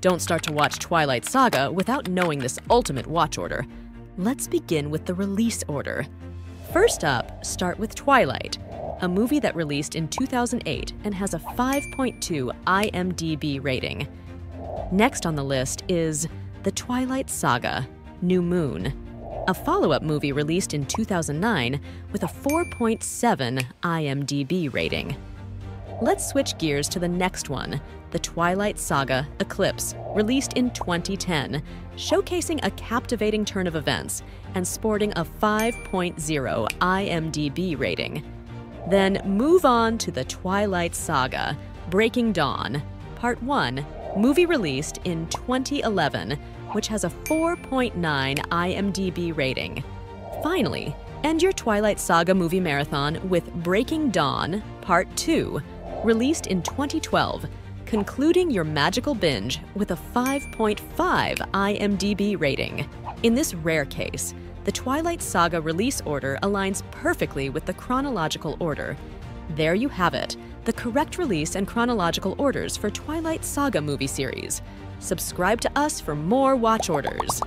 Don't start to watch Twilight Saga without knowing this ultimate watch order. Let's begin with the release order. First up, start with Twilight, a movie that released in 2008 and has a 5.2 IMDb rating. Next on the list is The Twilight Saga New Moon, a follow up movie released in 2009 with a 4.7 IMDb rating. Let's switch gears to the next one The Twilight Saga Eclipse, released in 2010, showcasing a captivating turn of events and sporting a 5.0 IMDb rating. Then move on to The Twilight Saga Breaking Dawn, Part 1, movie released in 2011, which has a 4.9 IMDb rating. Finally, end your Twilight Saga movie marathon with Breaking Dawn, Part 2, released in 2012, concluding your magical binge with a 5.5 IMDb rating. In this rare case, the Twilight Saga release order aligns perfectly with the chronological order. There you have it, the correct release and chronological orders for Twilight Saga movie series. Subscribe to us for more watch orders.